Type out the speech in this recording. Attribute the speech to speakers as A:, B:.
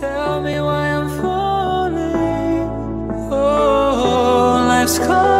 A: Tell me why I'm falling. Oh, life's cold.